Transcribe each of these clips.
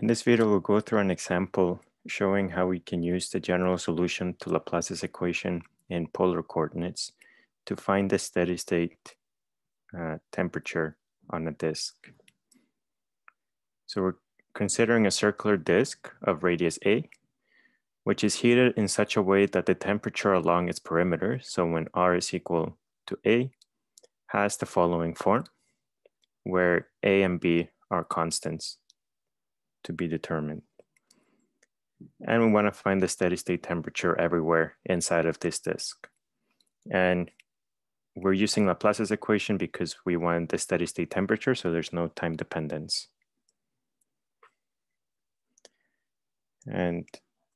In this video, we'll go through an example showing how we can use the general solution to Laplace's equation in polar coordinates to find the steady state uh, temperature on a disk. So we're considering a circular disk of radius A, which is heated in such a way that the temperature along its perimeter, so when R is equal to A, has the following form, where A and B are constants to be determined. And we want to find the steady state temperature everywhere inside of this disk. And we're using Laplace's equation because we want the steady state temperature, so there's no time dependence. And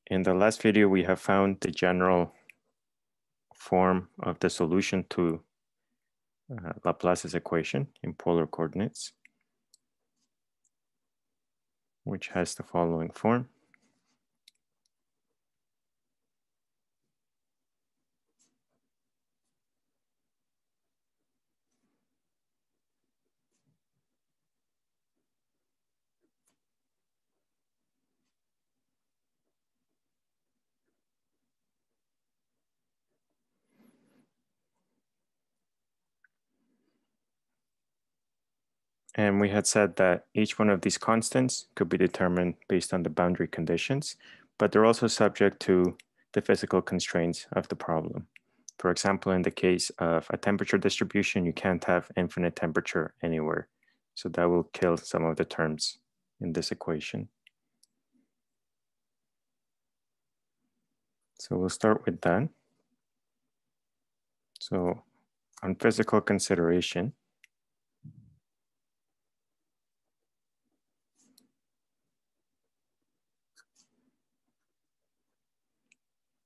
in the last video, we have found the general form of the solution to uh, Laplace's equation in polar coordinates which has the following form. And we had said that each one of these constants could be determined based on the boundary conditions, but they're also subject to the physical constraints of the problem. For example, in the case of a temperature distribution, you can't have infinite temperature anywhere. So that will kill some of the terms in this equation. So we'll start with that. So on physical consideration,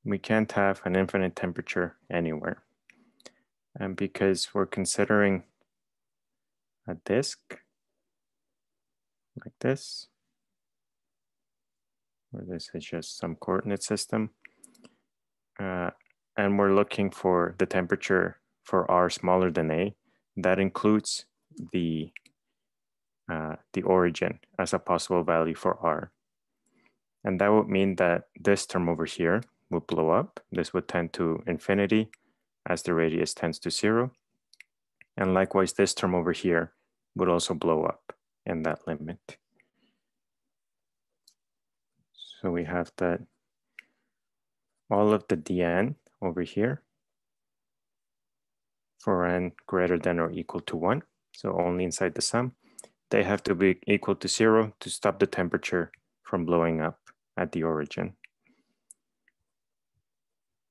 we can't have an infinite temperature anywhere. And because we're considering a disk like this, where this is just some coordinate system, uh, and we're looking for the temperature for R smaller than A, that includes the, uh, the origin as a possible value for R. And that would mean that this term over here would blow up. This would tend to infinity as the radius tends to zero. And likewise, this term over here would also blow up in that limit. So we have that all of the dn over here for n greater than or equal to one, so only inside the sum, they have to be equal to zero to stop the temperature from blowing up at the origin.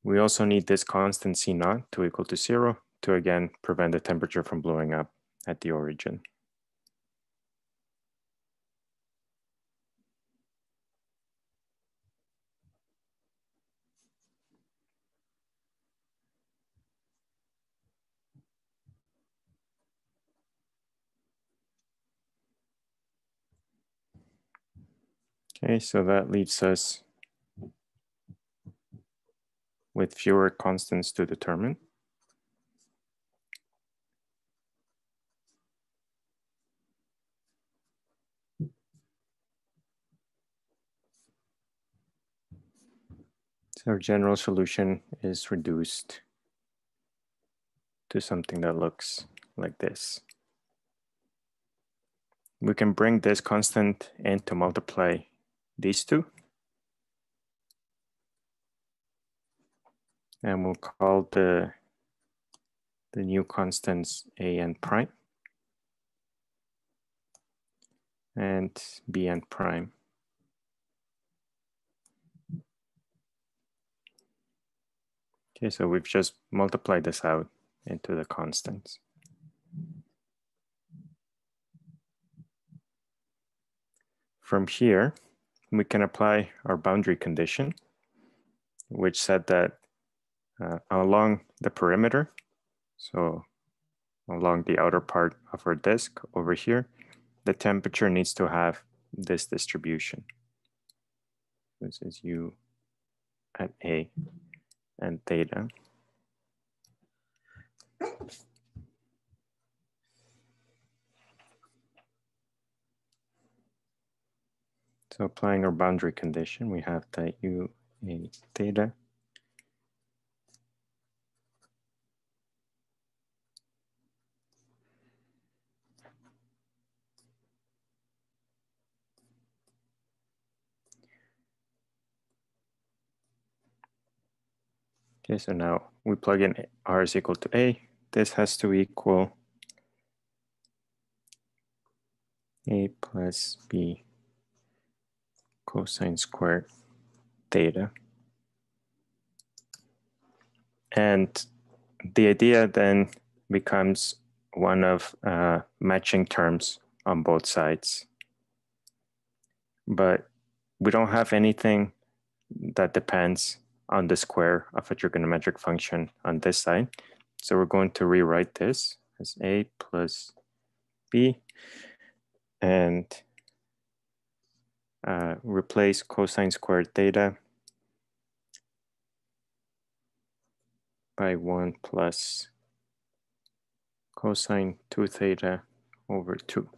We also need this constant C naught to equal to zero to again prevent the temperature from blowing up at the origin. Okay, so that leaves us with fewer constants to determine. So our general solution is reduced to something that looks like this. We can bring this constant in to multiply these two. And we'll call the, the new constants a n prime and b n prime. Okay, so we've just multiplied this out into the constants. From here, we can apply our boundary condition, which said that uh, along the perimeter. So along the outer part of our disk over here, the temperature needs to have this distribution. This is U at A and theta. So applying our boundary condition, we have that u a theta Okay, so now we plug in r is equal to a. This has to equal a plus b cosine squared theta. And the idea then becomes one of uh, matching terms on both sides. But we don't have anything that depends on the square of a trigonometric function on this side. So we're going to rewrite this as a plus b and uh, replace cosine squared theta by 1 plus cosine 2 theta over 2.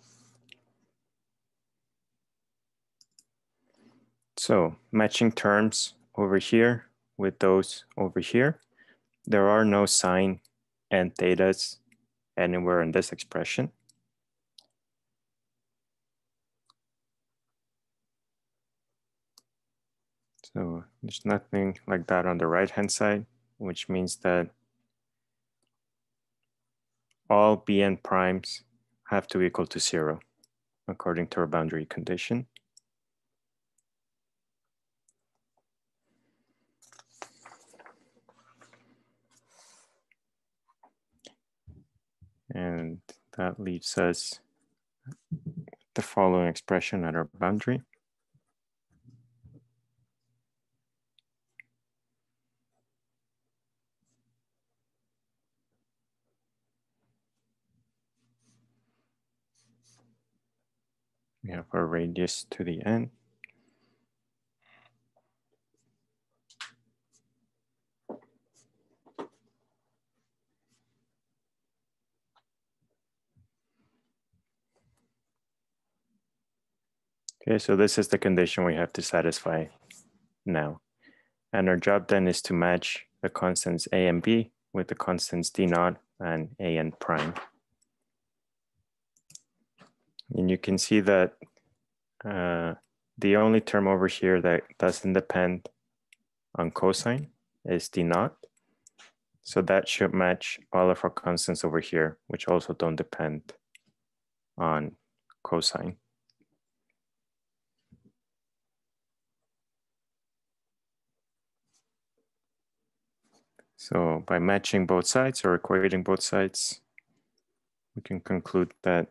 So matching terms over here with those over here. There are no sine and thetas anywhere in this expression. So there's nothing like that on the right-hand side, which means that all bn primes have to equal to zero according to our boundary condition. And that leaves us the following expression at our boundary. We have our radius to the end. So this is the condition we have to satisfy now. And our job then is to match the constants a and b with the constants d naught and a n prime. And you can see that uh, the only term over here that doesn't depend on cosine is d naught. So that should match all of our constants over here, which also don't depend on cosine. So by matching both sides or equating both sides, we can conclude that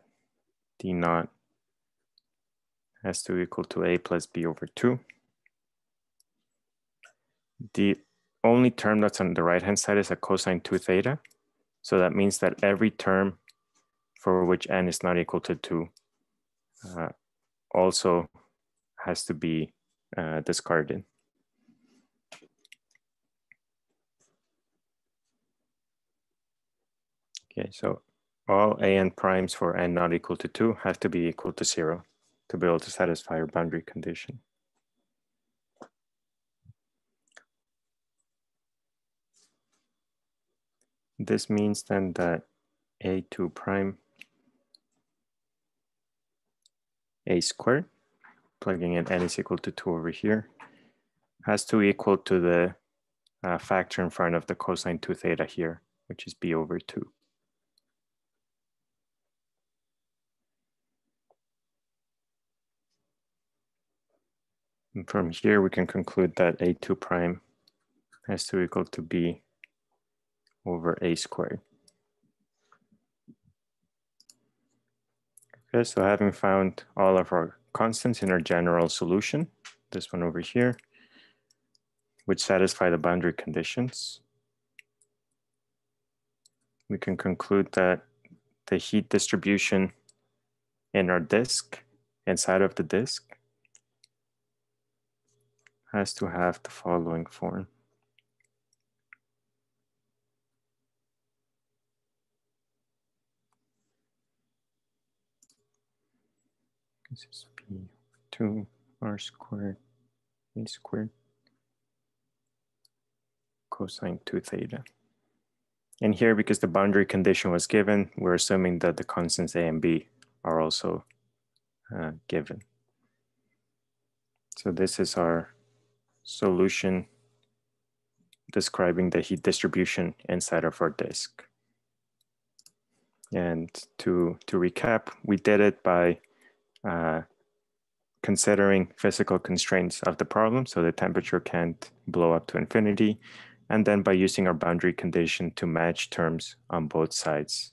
d naught has to equal to a plus b over 2. The only term that's on the right-hand side is a cosine 2 theta. So that means that every term for which n is not equal to 2 uh, also has to be uh, discarded. Okay, so all a n primes for n not equal to 2 have to be equal to 0 to be able to satisfy our boundary condition. This means then that a2 prime a squared, plugging in n is equal to 2 over here, has to equal to the uh, factor in front of the cosine 2 theta here, which is b over 2. And from here, we can conclude that a2 prime has to equal to b over a squared. Okay, so having found all of our constants in our general solution, this one over here, which satisfy the boundary conditions, we can conclude that the heat distribution in our disk, inside of the disk, has to have the following form. This is P2 r squared a squared cosine 2 theta. And here, because the boundary condition was given, we're assuming that the constants a and b are also uh, given. So this is our solution describing the heat distribution inside of our disk. And to, to recap, we did it by uh, considering physical constraints of the problem. So the temperature can't blow up to infinity. And then by using our boundary condition to match terms on both sides.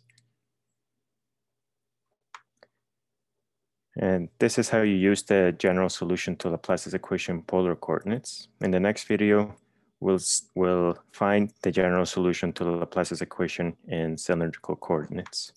And this is how you use the general solution to Laplace's equation polar coordinates. In the next video, we'll, we'll find the general solution to Laplace's equation in cylindrical coordinates.